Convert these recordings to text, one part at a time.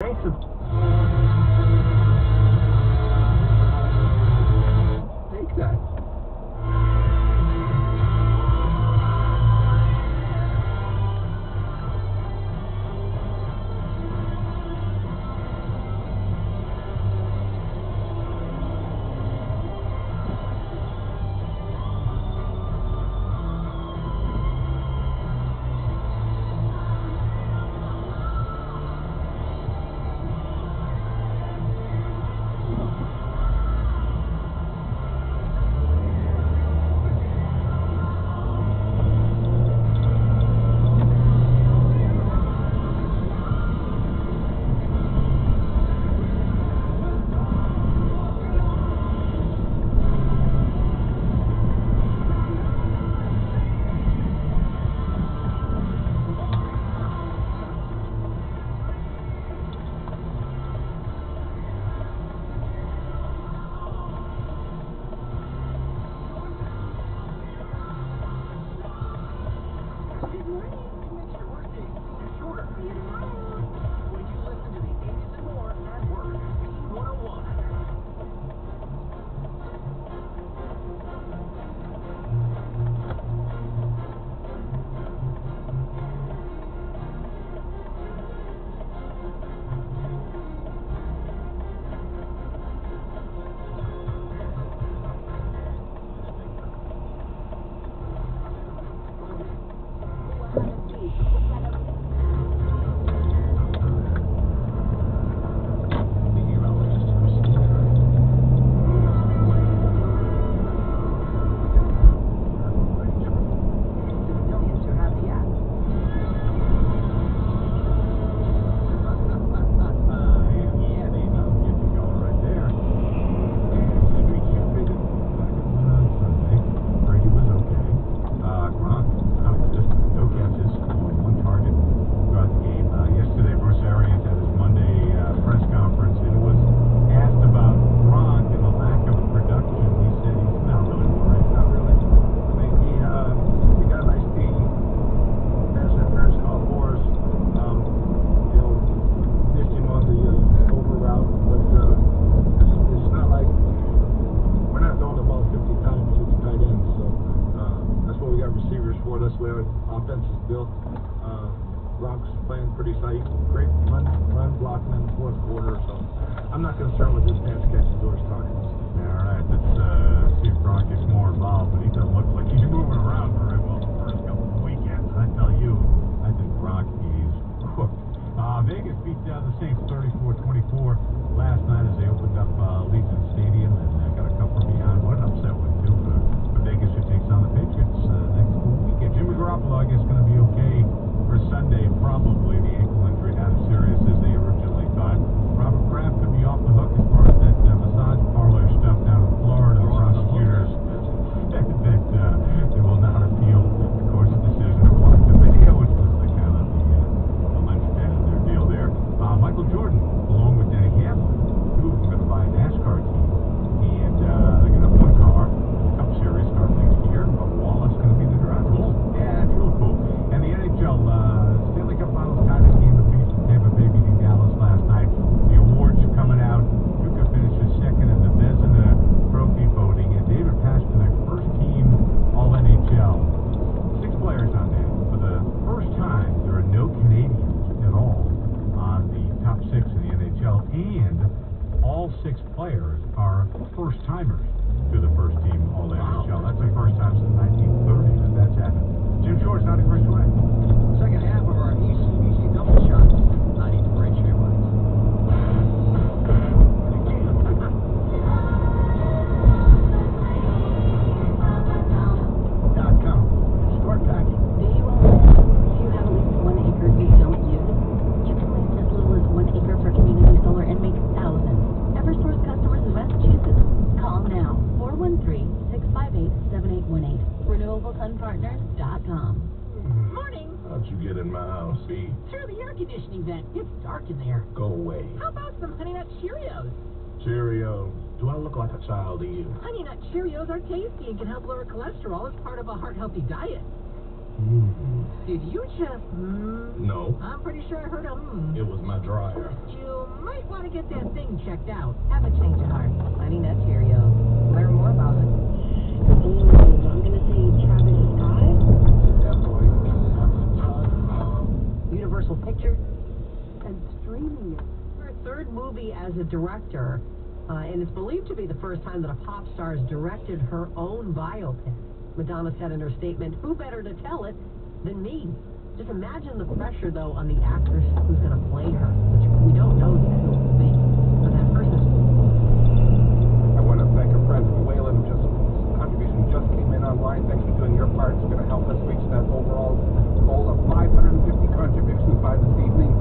Thanks us where offense is built. Uh, playing pretty tight. Great run, run blocking in the fourth quarter. So I'm not concerned with this pass catch George talking. first timers to the first team All wow. That's the first time since 1930 that that's happened. Jim Short's not a Chris Sweat. in my house, see? Tear the air conditioning vent. It's dark in there. Go away. How about some Honey Nut Cheerios? Cheerios? Do I look like a child to you? Honey Nut Cheerios are tasty and can help lower cholesterol as part of a heart-healthy diet. Mm. Did you just mm? No. I'm pretty sure I heard a mm. It was my dryer. You might want to get that thing checked out. Have a change of heart. Honey Nut Cheerios. Learn more about it. Universal Pictures. And streaming it. Her third movie as a director, uh, and it's believed to be the first time that a pop star has directed her own biopic. Madonna said in her statement, "Who better to tell it than me?" Just imagine the pressure, though, on the actress who's going to play her, which we don't know yet. But that person, I want to thank our friend Whalen, just, contribution just came in online, thanks for doing your part, it's gonna help us reach that overall this evening,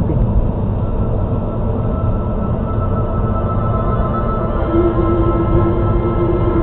WCRB. Thank